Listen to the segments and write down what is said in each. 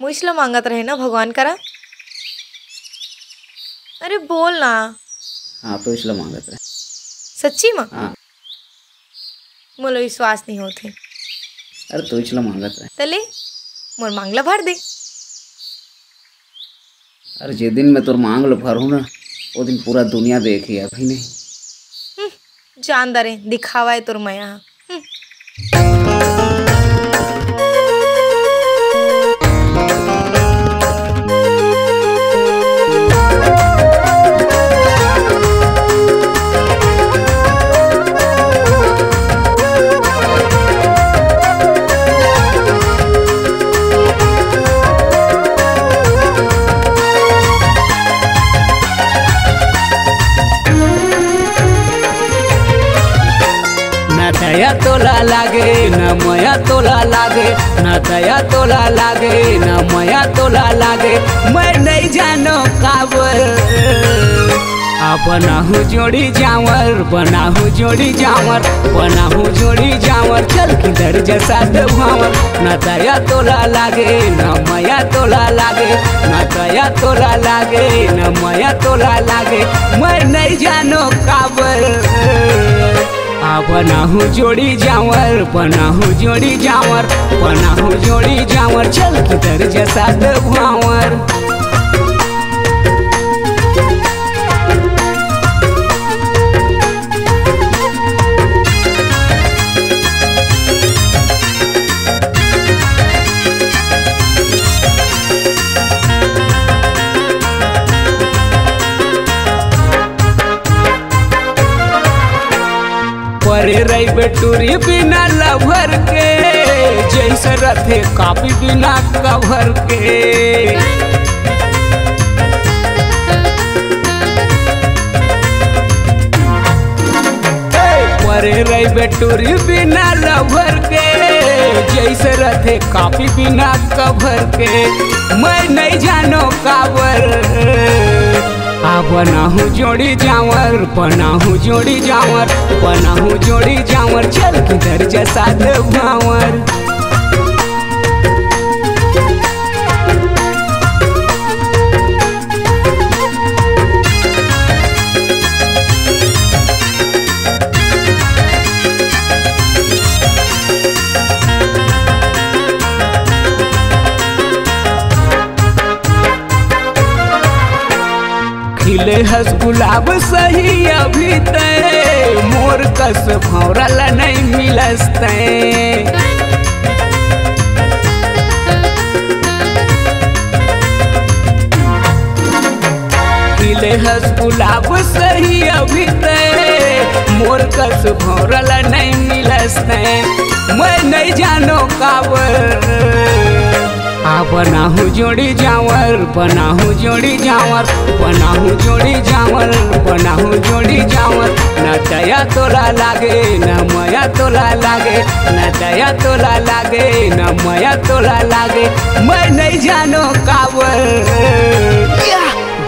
मुझला मांगत रहे ना भगवान करा। अरे बोल ना। हाँ तो इसलिए मांगत रहे। सच्ची में? हाँ। मोला विश्वास नहीं होते। अरे तो इसलिए मांगत रहे। तले मोर मांगला भर दे। अरे जे दिन मैं तोर मांग लो भरू ना वो दिन पूरा दुनिया देखी भाई नहीं। जान दरे दिखावा है तोर मैं यहाँ न दया तोला लागे, न मया तोला लागे, न दया तोला लागे, न मया तोला लागे। मैं नहीं जानो काबर बनाहू जोड़ी जावर बनाहू जोड़ी जावर बनाहू जोड़ी जावर चल किधर जैसा भावर न दया तोला लागे, न मया तोला लागे, न दया तोला लागे, न मया तोला लागे। मैं नहीं जानो काबर बनाहू जोड़ी जावर बनाहू जोड़ी जावर बनाहू जोड़ी जावर चल किधर जैसा भावर। परे रही बेटूरी बिना लभर के, जैसे रथे कापी बिना कभर के। परे रही बेटूरी बिना लभर के, जैसे रथे कापी बिना कभर के। मैं आ बनाहू जोड़ी जावर पनाहू जोड़ी जावर पनाहू जोड़ी जावर चल किधर जैसा भावर खिले हस गुलाब सही अभी तय। मोर कस भौरल नहीं मिलस तय खिले हस गुलाब सही अभी तय। मोर कस भौरल नहीं मिलस तय मैं नहीं जानो काबर। बनाहू जोड़ी जावर, बनाहू जोड़ी जावर, बनाहू जोड़ी जावर, बनाहू जोड़ी जावर। न दया तोला लागे, न मया तोला लागे, न दया तोला लागे, न मया तोला लागे। मैं नहीं जानो काबर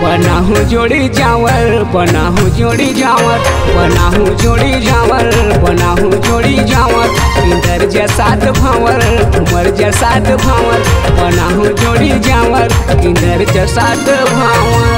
बनाहू जोड़ी जावर, बनाहू जोड़ी जावर, बनाहू जोड़ी बनाहू जोड़ी जावर। इंदर जैसा भावर उमर जैसा भावर बनाहू जोड़ी जावर इंदर जैसा भावर